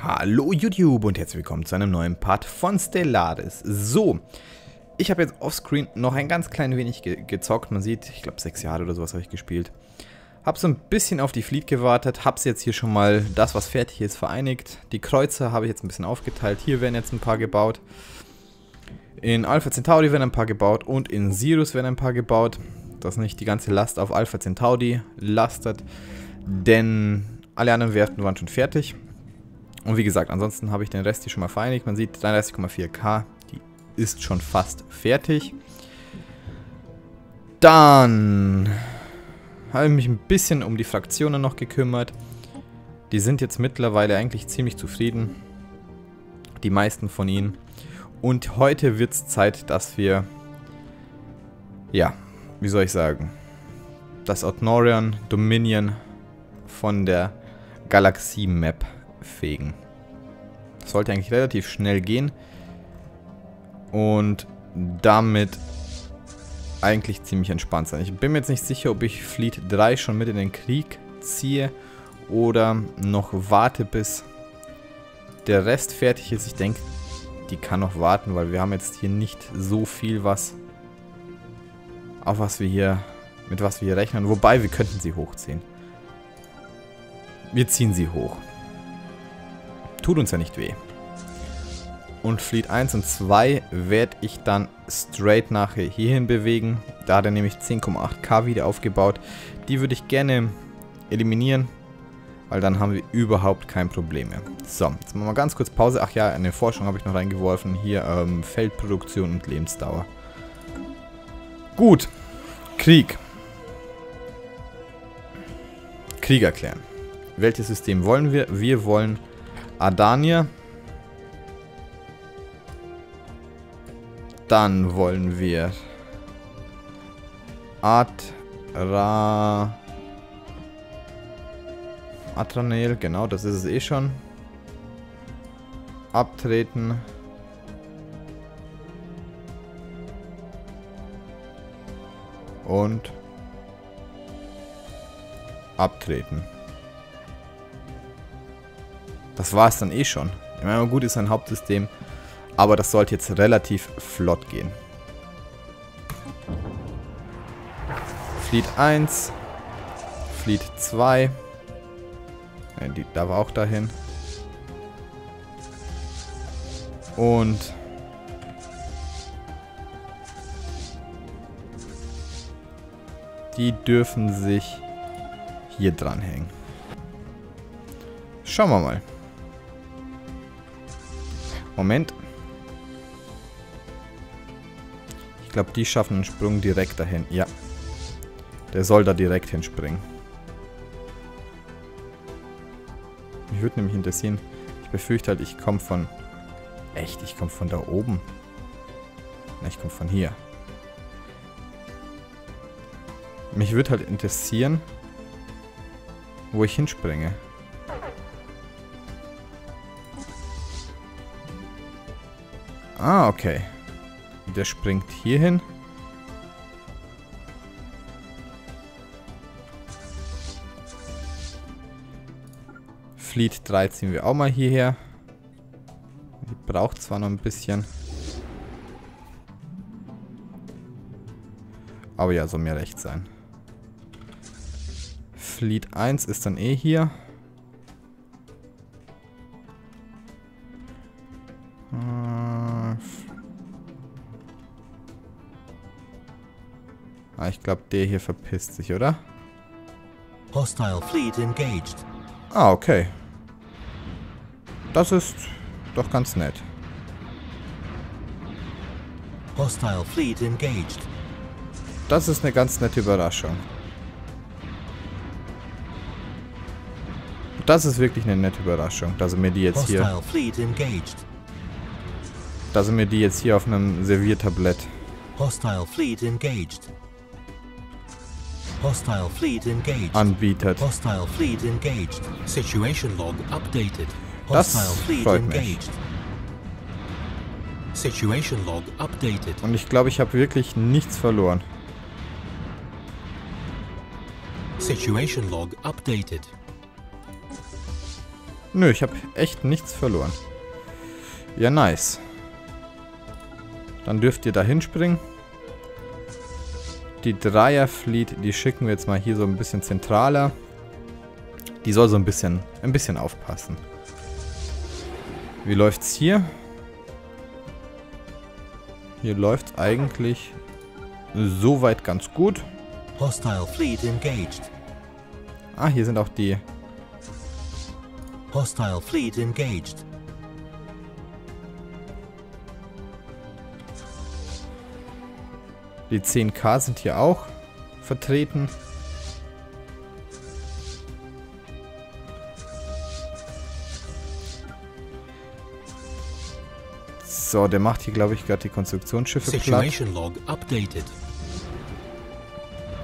Hallo YouTube und herzlich willkommen zu einem neuen Part von Stellaris. So, ich habe jetzt offscreen noch ein ganz klein wenig ge gezockt. Man sieht, ich glaube sechs Jahre oder sowas habe ich gespielt. Habe so ein bisschen auf die Fleet gewartet, habe jetzt hier schon mal das, was fertig ist, vereinigt. Die Kreuzer habe ich jetzt ein bisschen aufgeteilt. Hier werden jetzt ein paar gebaut. In Alpha Centauri werden ein paar gebaut und in Sirius werden ein paar gebaut. Dass nicht die ganze Last auf Alpha Centauri lastet, denn alle anderen Werften waren schon fertig. Und wie gesagt, ansonsten habe ich den Rest hier schon mal vereinigt. Man sieht 33,4K, die ist schon fast fertig. Dann habe ich mich ein bisschen um die Fraktionen noch gekümmert. Die sind jetzt mittlerweile eigentlich ziemlich zufrieden. Die meisten von ihnen. Und heute wird es Zeit, dass wir, ja, wie soll ich sagen, das Outnorian Dominion von der Galaxie-Map fegen. Das sollte eigentlich relativ schnell gehen. Und damit eigentlich ziemlich entspannt sein. Ich bin mir jetzt nicht sicher, ob ich Fleet 3 schon mit in den Krieg ziehe oder noch warte, bis der Rest fertig ist. Ich denke, die kann noch warten, weil wir haben jetzt hier nicht so viel, was auf was wir hier, mit was wir hier rechnen. Wobei, wir könnten sie hochziehen. Wir ziehen sie hoch. Tut uns ja nicht weh. Und Fleet 1 und 2 werde ich dann straight nachher hierhin bewegen. Da hat er nämlich 10,8k wieder aufgebaut. Die würde ich gerne eliminieren, weil dann haben wir überhaupt kein Problem mehr. So, jetzt machen wir mal ganz kurz Pause. Ach ja, eine Forschung habe ich noch reingeworfen. Hier ähm, Feldproduktion und Lebensdauer. Gut, Krieg. Krieg erklären. Welches System wollen wir? Wir wollen Adania. Dann wollen wir Atra... Atranel, genau, das ist es eh schon. Abtreten. Und abtreten. Das war es dann eh schon. Ich meine, gut ist ein Hauptsystem, aber das sollte jetzt relativ flott gehen. Fleet 1, Fleet 2, ja, die darf auch dahin. Und die dürfen sich hier dranhängen. Schauen wir mal. Moment. Ich glaube, die schaffen einen Sprung direkt dahin. Ja. Der soll da direkt hinspringen. Mich würde nämlich interessieren, ich befürchte halt, ich komme von... Echt, ich komme von da oben. Na, ich komme von hier. Mich würde halt interessieren, wo ich hinspringe. Ah, okay. Der springt hier hin. Fleet 3 ziehen wir auch mal hierher. Die braucht zwar noch ein bisschen. Aber ja, soll mir recht sein. Fleet 1 ist dann eh hier. Glaube, der hier verpisst sich, oder? Hostile Fleet engaged. Ah, okay. Das ist doch ganz nett. Hostile Fleet engaged. Das ist eine ganz nette Überraschung. Das ist wirklich eine nette Überraschung, dass er mir die jetzt hier... Dass er mir die jetzt hier auf einem Serviertablett... Hostile Fleet engaged. Hostile fleet engaged. Anbietet. Hostile fleet engaged. Situation log updated. Hostile das fleet freut engaged. Mich. Situation log updated. Und ich glaube, ich habe wirklich nichts verloren. Situation log updated. Nö, ich habe echt nichts verloren. Ja, nice. Dann dürft ihr da hinspringen. Die Dreierfleet, die schicken wir jetzt mal hier so ein bisschen zentraler. Die soll so ein bisschen, ein bisschen aufpassen. Wie läuft's hier? Hier läuft's eigentlich soweit ganz gut. Hostile fleet engaged. Ah, hier sind auch die... Hostile fleet engaged. Die 10k sind hier auch vertreten. So, der macht hier, glaube ich, gerade die Konstruktionsschiffe platt. Situation log updated.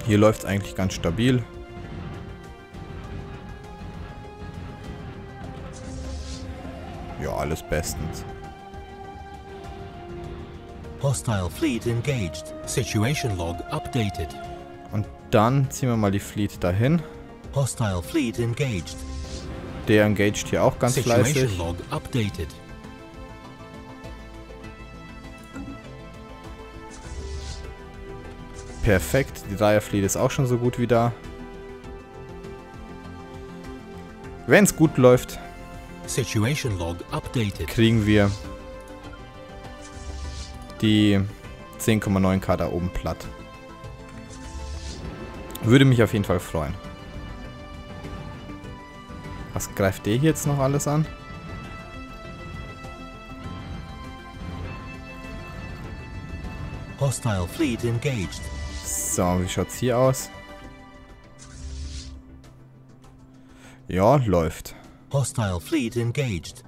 Hier läuft es eigentlich ganz stabil. Ja, alles bestens. Hostile fleet engaged. Situation log updated. Und dann ziehen wir mal die Fleet dahin. Hostile fleet engaged. Der engaged hier auch ganz Situation fleißig. log updated. Perfekt. Die Dreierfleet ist auch schon so gut wie da. Wenn es gut läuft, Situation log updated. kriegen wir die 10,9k da oben platt. Würde mich auf jeden Fall freuen. Was greift der hier jetzt noch alles an? Hostile fleet engaged. So, wie schaut's hier aus? Ja, läuft. Hostile fleet engaged.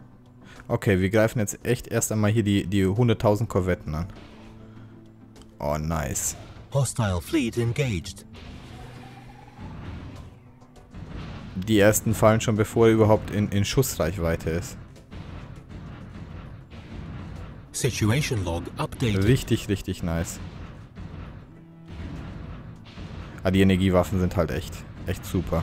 Okay, wir greifen jetzt echt erst einmal hier die, die 100.000 Korvetten an. Oh, nice. Hostile fleet engaged. Die ersten fallen schon, bevor er überhaupt in, in Schussreichweite ist. Situation log updated. Richtig, richtig nice. Ah, die Energiewaffen sind halt echt, echt super.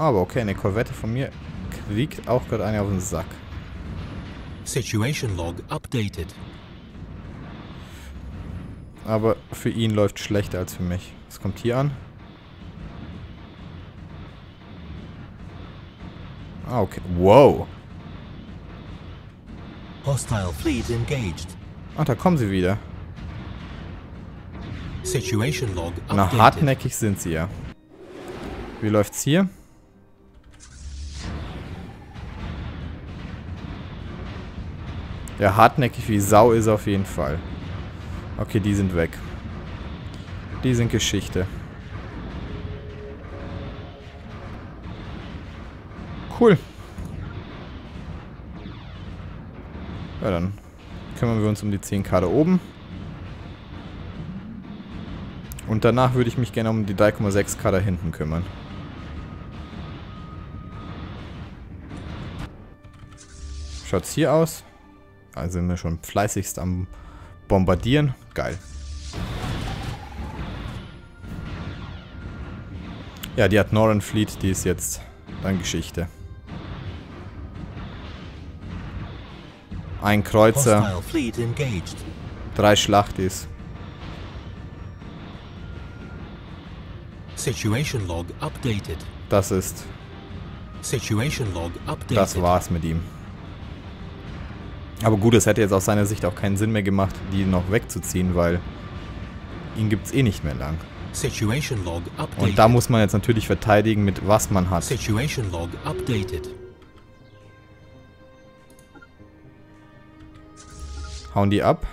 Aber okay, eine Korvette von mir kriegt auch gerade eine auf den Sack. Situation log updated. Aber für ihn läuft schlechter als für mich. Was kommt hier an? Ah, okay. Wow. Hostile fleet engaged. Ach, da kommen sie wieder. Situation log Na, updated. hartnäckig sind sie ja. Wie läuft's hier? Ja, hartnäckig wie Sau ist auf jeden Fall. Okay, die sind weg. Die sind Geschichte. Cool. Ja, dann kümmern wir uns um die 10k da oben. Und danach würde ich mich gerne um die 3,6k da hinten kümmern. Schaut's hier aus? Also sind wir schon fleißigst am Bombardieren. Geil. Ja, die hat Northern Fleet, die ist jetzt dann Geschichte. Ein Kreuzer, drei Schlachtis. Situation log updated. Das ist, Situation log updated. das war's mit ihm. Aber gut, es hätte jetzt aus seiner Sicht auch keinen Sinn mehr gemacht, die noch wegzuziehen, weil ihn gibt's eh nicht mehr lang. Situation log updated. Und da muss man jetzt natürlich verteidigen, mit was man hat. Situation log updated. Hauen die ab.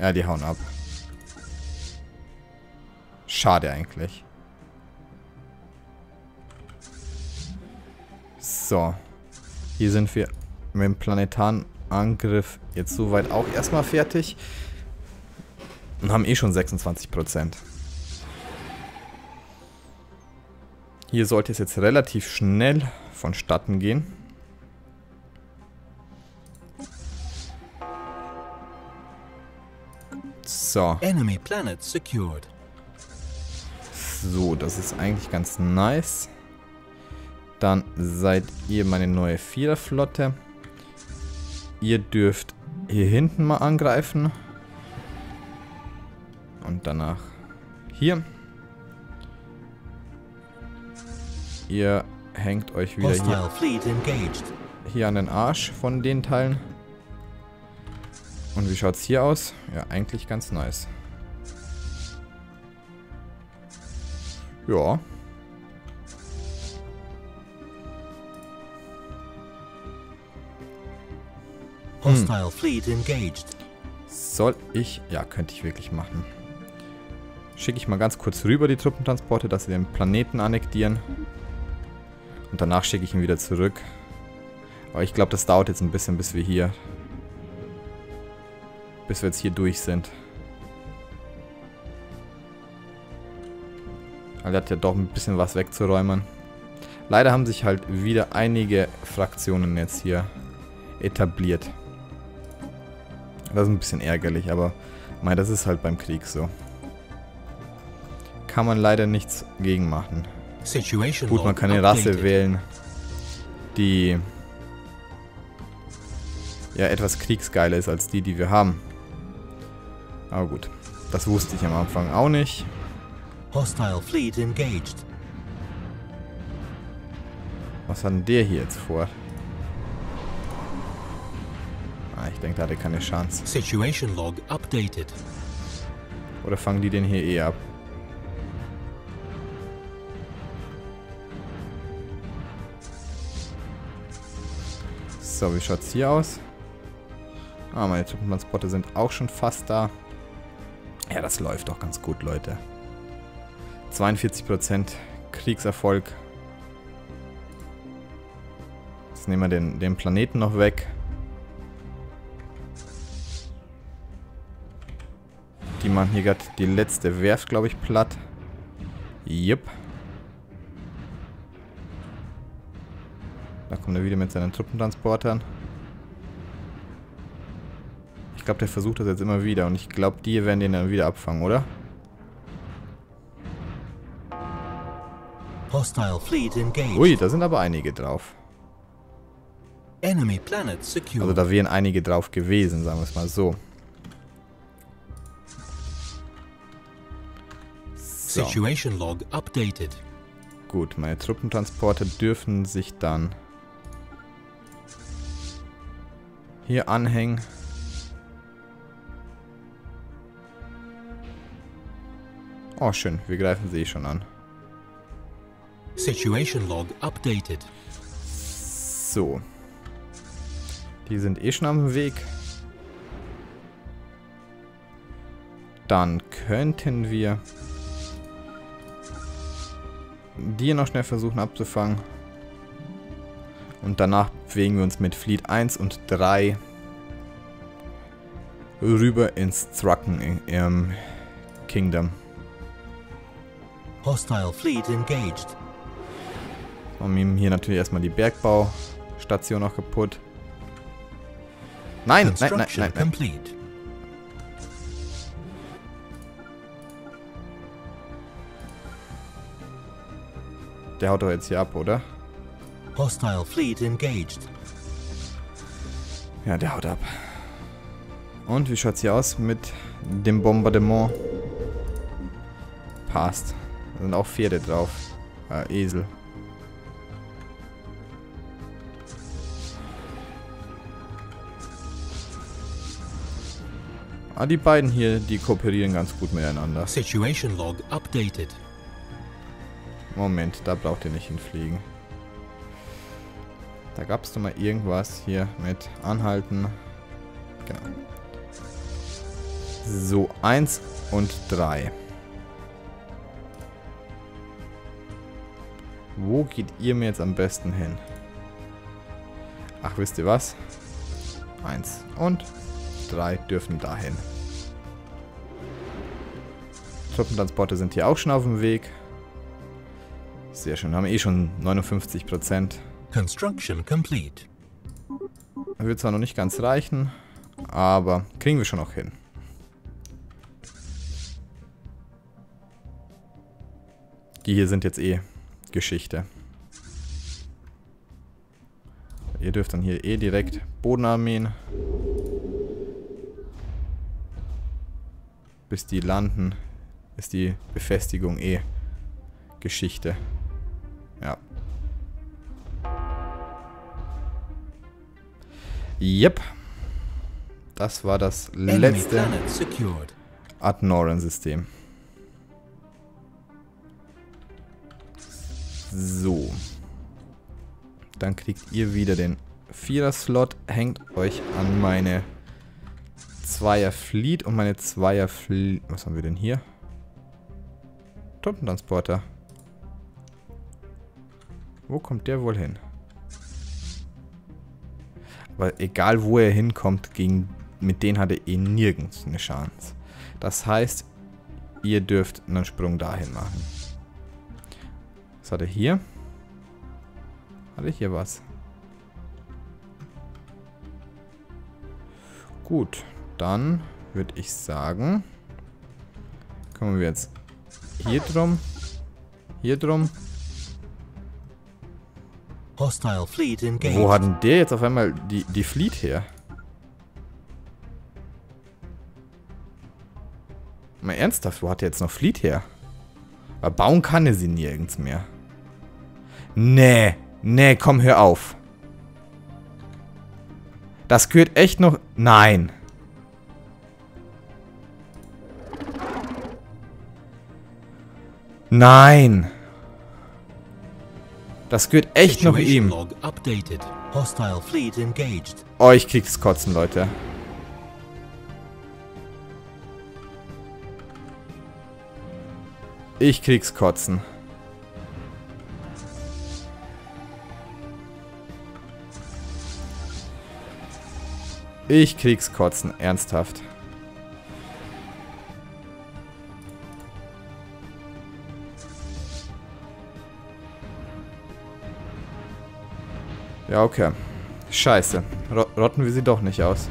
Ja, die hauen ab. Schade eigentlich. So. Hier sind wir mit dem planetaren Angriff jetzt soweit auch erstmal fertig. Und haben eh schon 26%. Hier sollte es jetzt relativ schnell vonstatten gehen. So. Enemy planet secured. So, das ist eigentlich ganz nice. Dann seid ihr meine neue Viererflotte. Ihr dürft hier hinten mal angreifen. Und danach hier. Ihr hängt euch wieder hier, hier an den Arsch von den Teilen. Und wie schaut's hier aus? Ja, eigentlich ganz nice. Ja. Hostile fleet engaged. Soll ich? Ja, könnte ich wirklich machen. Schicke ich mal ganz kurz rüber die Truppentransporte, dass sie den Planeten annektieren. Und danach schicke ich ihn wieder zurück. Aber ich glaube, das dauert jetzt ein bisschen, bis wir hier... Bis wir jetzt hier durch sind. Er hat ja doch ein bisschen was wegzuräumen. Leider haben sich halt wieder einige Fraktionen jetzt hier etabliert. Das ist ein bisschen ärgerlich, aber mei, das ist halt beim Krieg so. Kann man leider nichts gegen machen. Gut, man kann eine Rasse wählen, die ja etwas kriegsgeiler ist als die, die wir haben. Aber gut, das wusste ich am Anfang auch nicht. Hostile fleet engaged. Was hat denn der hier jetzt vor? Ich denke, der hatte keine Chance. Situation log updated. Oder fangen die den hier eh ab? So, wie schaut's hier aus? Ah, meine Truppentransporte sind auch schon fast da. Ja, das läuft doch ganz gut, Leute. 42% Kriegserfolg. Jetzt nehmen wir den, den Planeten noch weg. Machen hier gerade die letzte Werft, glaube ich, platt. Jupp. Da kommt er wieder mit seinen Truppentransportern. Ich glaube, der versucht das jetzt immer wieder. Und ich glaube, die werden den dann wieder abfangen, oder? Hostile fleet engaged. Ui, da sind aber einige drauf. Enemy planet secure. Also da wären einige drauf gewesen, sagen wir es mal so. So, Situation log updated. gut. Meine Truppentransporte dürfen sich dann hier anhängen. Oh, schön. Wir greifen sie eh schon an. Situation log updated. So. Die sind eh schon am Weg. Dann könnten wir die noch schnell versuchen abzufangen. Und danach bewegen wir uns mit Fleet 1 und 3 rüber ins Thrucken im Kingdom. Hostile fleet engaged. Und ihm hier natürlich erstmal die Bergbaustation noch kaputt. Nein, nein, nein, nein, nein. Der haut doch jetzt hier ab, oder? Hostile fleet engaged. Ja, der haut ab. Und wie schaut's hier aus mit dem Bombardement? Passt. Da sind auch Pferde drauf. Äh, Esel. Ah, die beiden hier, die kooperieren ganz gut miteinander. Situation log updated. Moment, da braucht ihr nicht hinfliegen. Da gab es doch mal irgendwas hier mit Anhalten. Genau. So, 1 und 3. Wo geht ihr mir jetzt am besten hin? Ach, wisst ihr was? 1 und 3 dürfen dahin. Truppentransporte sind hier auch schon auf dem Weg. Sehr schön, haben eh schon 59 Prozent. Construction complete. Wird zwar noch nicht ganz reichen, aber kriegen wir schon noch hin. Die hier sind jetzt eh Geschichte. Ihr dürft dann hier eh direkt Bodenarmeen. Bis die landen, ist die Befestigung eh Geschichte. Yep. Das war das letzte. Adnoren-System. So. Dann kriegt ihr wieder den Vierer-Slot. Hängt euch an meine Zweier-Fleet und meine Zweier-Fleet... Was haben wir denn hier? Truppentransporter. Wo kommt der wohl hin? Aber egal wo er hinkommt, gegen, mit denen hat er eh nirgends eine Chance. Das heißt, ihr dürft einen Sprung dahin machen. Was hat er hier? Hat er hier was? Gut, dann würde ich sagen, kümmern wir jetzt hier drum, hier drum. Wo hat denn der jetzt auf einmal die, die Fleet her? Mal ernsthaft, wo hat der jetzt noch Fleet her? Aber bauen kann er sie nirgends mehr. Nee, nee, komm, hör auf. Das gehört echt noch... Nein. Nein. Das gehört echt noch ihm. Oh, ich krieg's kotzen, Leute. Ich krieg's kotzen. Ich krieg's kotzen, ernsthaft. Ja, okay. Scheiße. Ro- Rotten wir sie doch nicht aus.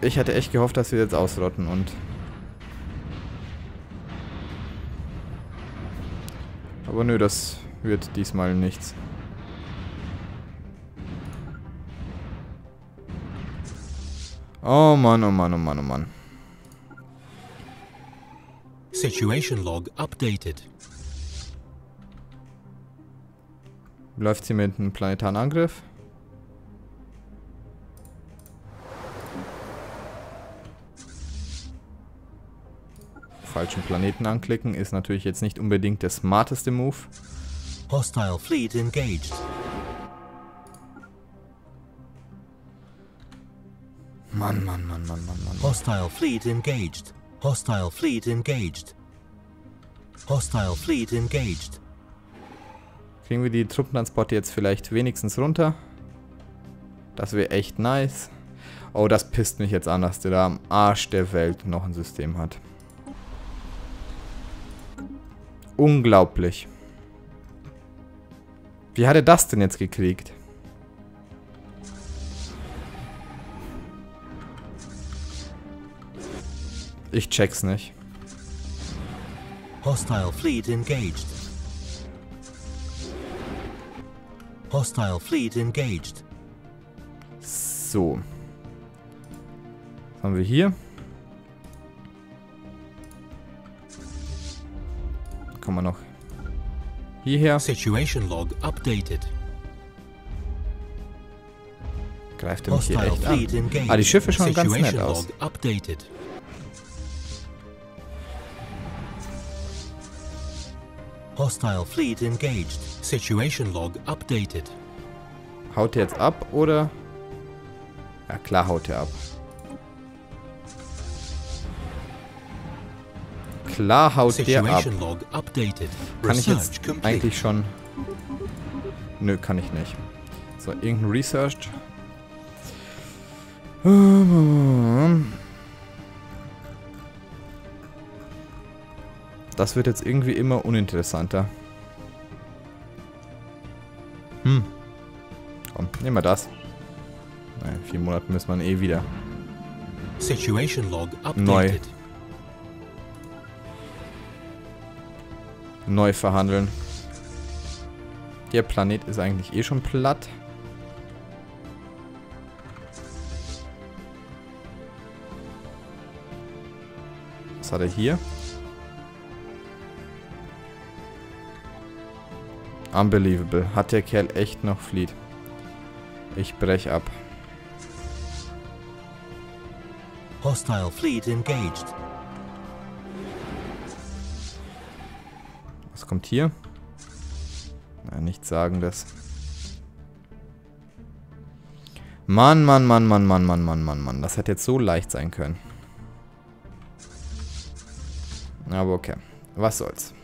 Ich hatte echt gehofft, dass wir jetzt ausrotten und... Aber nö, das wird diesmal nichts. Oh Mann, oh Mann, oh Mann, oh Mann. Situation log updated. Läuft sie mit einem planetaren Angriff? Falschen Planeten anklicken ist natürlich jetzt nicht unbedingt der smarteste Move. Hostile fleet engaged. Mann, Mann, Mann, Mann, Mann, Mann. Hostile fleet engaged. Hostile fleet engaged. Hostile fleet engaged. Kriegen wir die Truppentransporte jetzt vielleicht wenigstens runter? Das wäre echt nice. Oh, das pisst mich jetzt an, dass der da am Arsch der Welt noch ein System hat. Unglaublich. Wie hat er das denn jetzt gekriegt? Ich check's nicht. Hostile fleet engaged. Hostile fleet engaged. So. Was haben wir hier? Kommen wir noch hierher. Situation log updated. Greift er mich hier echt an. Ah, die Schiffe schauen ganz nett aus. updated. Hostile fleet engaged. Situation log updated. Haut er jetzt ab oder? Ja klar haut er ab. Klar haut der ab. Updated. Kann ich jetzt eigentlich schon... Nö, kann ich nicht. So, irgendein Research. Das wird jetzt irgendwie immer uninteressanter. Nehmen wir das. Nein, vier Monaten müssen wir eh wieder. Situation log updated. Neu. neu verhandeln. Der Planet ist eigentlich eh schon platt. Was hat er hier? Unbelievable. Hat der Kerl echt noch Fleet? Ich brech ab. Hostile fleet engaged. Was kommt hier? Na, nichts sagendes. Mann, Mann, Mann, Mann, Mann, Mann, Mann, Mann, Mann. Das hätte jetzt so leicht sein können. Aber okay. Was soll's.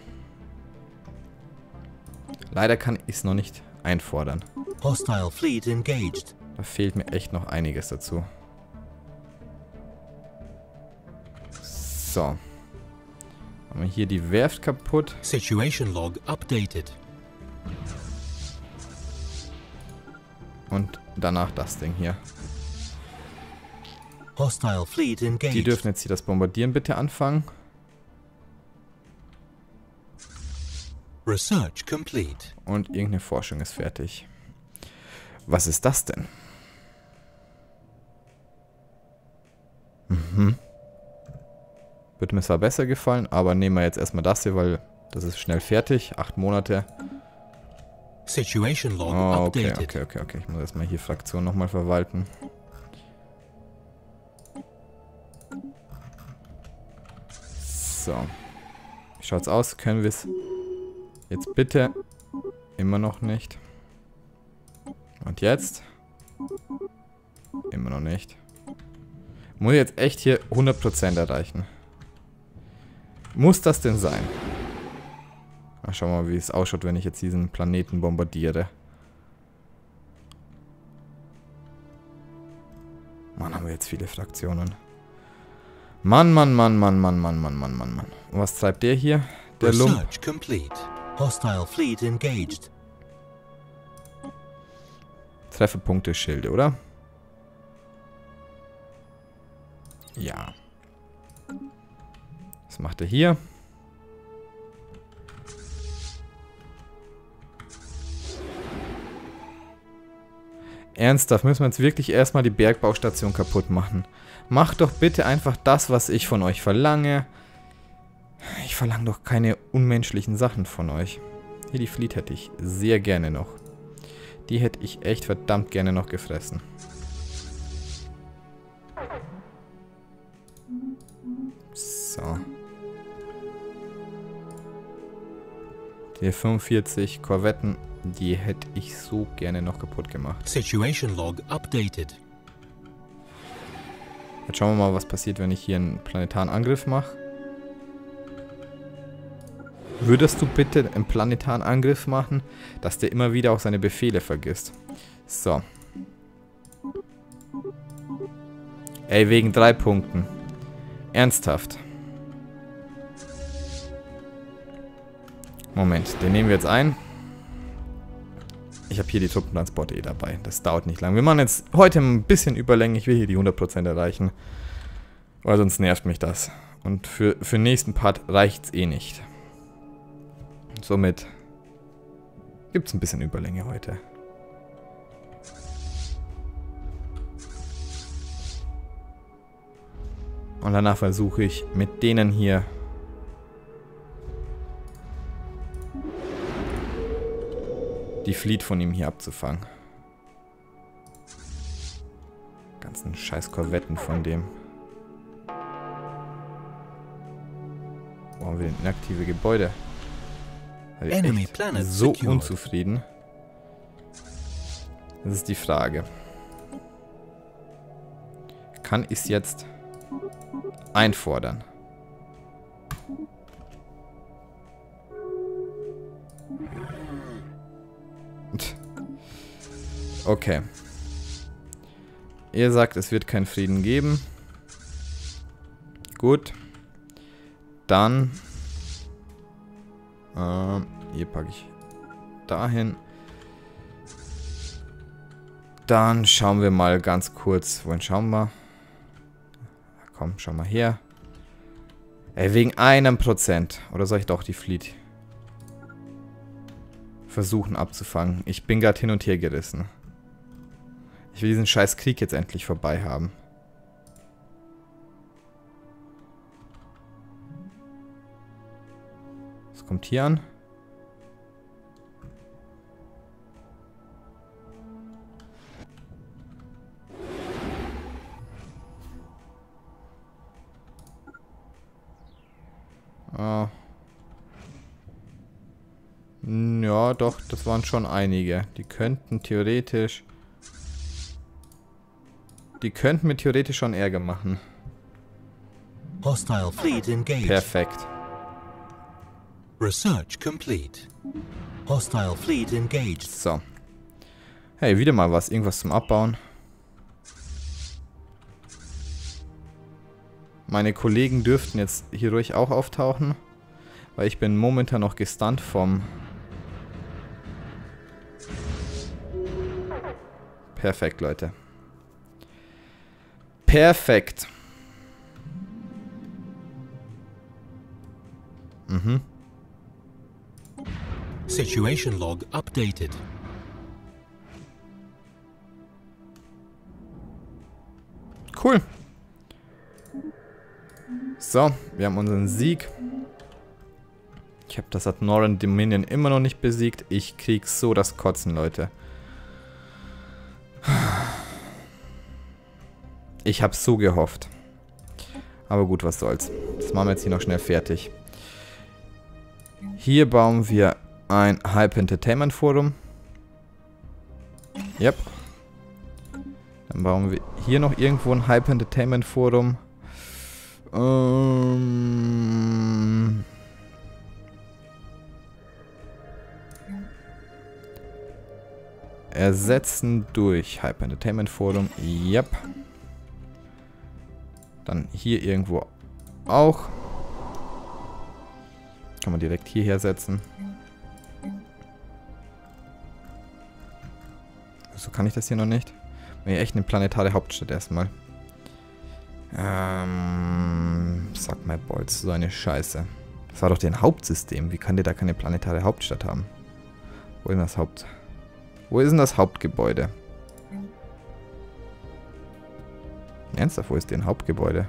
Leider kann ich es noch nicht einfordern. Hostile fleet engaged. Da fehlt mir echt noch einiges dazu. So. Haben wir hier die Werft kaputt. Situation log updated. Und danach das Ding hier. Hostile fleet Die engaged. dürfen jetzt hier das Bombardieren bitte anfangen. Research complete. Und irgendeine Forschung ist fertig. Was ist das denn? Mhm. Würde mir zwar besser gefallen, aber nehmen wir jetzt erstmal das hier, weil das ist schnell fertig. Acht Monate. Situation log Oh, okay, updated. okay, okay, okay. Ich muss erstmal hier Fraktion nochmal verwalten. So. Wie schaut's aus? Können wir es jetzt bitte? Immer noch nicht. Und jetzt? Immer noch nicht. Muss ich jetzt echt hier 100% erreichen. Muss das denn sein? Na, schauen mal, wie es ausschaut, wenn ich jetzt diesen Planeten bombardiere. Mann, haben wir jetzt viele Fraktionen. Mann, Mann, Mann, Mann, Mann, Mann, Mann, Mann, Mann, Mann. Was treibt der hier? Der Lump. Research complete. Hostile fleet engaged. Trefferpunkte Schilde, oder? Ja. Was macht er hier? Ernsthaft, müssen wir jetzt wirklich erstmal die Bergbaustation kaputt machen. Macht doch bitte einfach das, was ich von euch verlange. Ich verlange doch keine unmenschlichen Sachen von euch. Hier die Fleet hätte ich sehr gerne noch. Die hätte ich echt verdammt gerne noch gefressen. So. Die 45 Korvetten, die hätte ich so gerne noch kaputt gemacht. Situation log updated. Jetzt schauen wir mal, was passiert, wenn ich hier einen planetaren Angriff mache. Würdest du bitte einen planetaren Angriff machen, dass der immer wieder auch seine Befehle vergisst? So. Ey, wegen drei Punkten. Ernsthaft. Moment, den nehmen wir jetzt ein. Ich habe hier die Truppentransporte eh dabei. Das dauert nicht lang. Wir machen jetzt heute ein bisschen Überlänge. Ich will hier die 100% erreichen. Weil sonst nervt mich das. Und für, für den nächsten Part reicht es eh nicht. Somit gibt es ein bisschen Überlänge heute. Und danach versuche ich mit denen hier die Fleet von ihm hier abzufangen. Ganzen scheiß Korvetten von dem. Wo haben wir denn inaktive Gebäude? Enemy planet so secured. unzufrieden. Das ist die Frage. Kann ich es jetzt einfordern? Okay. Ihr sagt, es wird keinen Frieden geben. Gut. Dann. Ähm, hier packe ich dahin. Dann schauen wir mal ganz kurz. Wohin schauen wir? Komm, schau mal her. Ey, wegen einem Prozent. Oder soll ich doch die Fleet versuchen abzufangen. Ich bin gerade hin und her gerissen. Ich will diesen scheiß Krieg jetzt endlich vorbei haben. Kommt hier an? Ah. Ja, doch, das waren schon einige. Die könnten theoretisch... Die könnten mir theoretisch schon Ärger machen. Hostile fleet engaged. Perfekt. Research complete. Hostile fleet engaged. So. Hey, wieder mal was. Irgendwas zum Abbauen. Meine Kollegen dürften jetzt hier ruhig auch auftauchen. Weil ich bin momentan noch gestunt vom... Perfekt, Leute. Perfekt. Mhm. Situation log updated. Cool. So, wir haben unseren Sieg. Ich habe das Adnoran Dominion immer noch nicht besiegt. Ich krieg so das Kotzen, Leute. Ich habe so gehofft. Aber gut, was soll's. Das machen wir jetzt hier noch schnell fertig. Hier bauen wir ein Hype Entertainment Forum. Yep. Dann bauen wir hier noch irgendwo ein Hype Entertainment Forum. Ähm... Ersetzen durch Hype Entertainment Forum. Yep. Dann hier irgendwo auch. Kann man direkt hierher setzen. So kann ich das hier noch nicht. Nee, echt eine planetare Hauptstadt erstmal. Ähm, sag mal, Bolz, so eine Scheiße. Das war doch dein Hauptsystem. Wie kann der da keine planetare Hauptstadt haben? Wo ist denn das Haupt... Wo ist denn das Hauptgebäude? Ernsthaft, wo ist denn Hauptgebäude?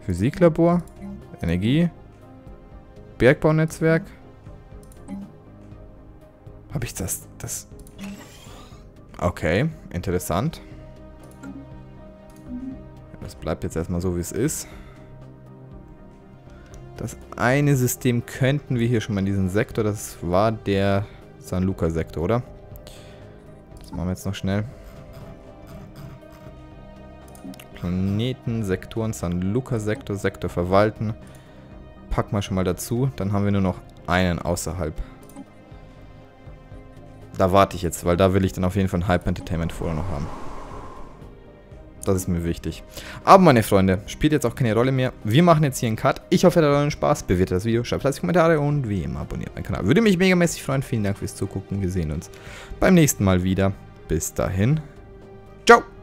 Physiklabor? Energie? Bergbaunetzwerk? Habe ich das... das... Okay, interessant. Das bleibt jetzt erstmal so, wie es ist. Das eine System könnten wir hier schon mal in diesen Sektor. Das war der San Luca-Sektor, oder? Das machen wir jetzt noch schnell. Planeten, Sektoren, San Luca-Sektor, Sektor verwalten. Packen wir schon mal dazu. Dann haben wir nur noch einen außerhalb. Da warte ich jetzt, weil da will ich dann auf jeden Fall ein Hype Entertainment Forum noch haben. Das ist mir wichtig. Aber meine Freunde, spielt jetzt auch keine Rolle mehr. Wir machen jetzt hier einen Cut. Ich hoffe, ihr hattet euren Spaß. Bewertet das Video, schreibt fleißig Kommentare und wie immer abonniert meinen Kanal. Würde mich megamäßig freuen. Vielen Dank fürs Zugucken. Wir sehen uns beim nächsten Mal wieder. Bis dahin. Ciao.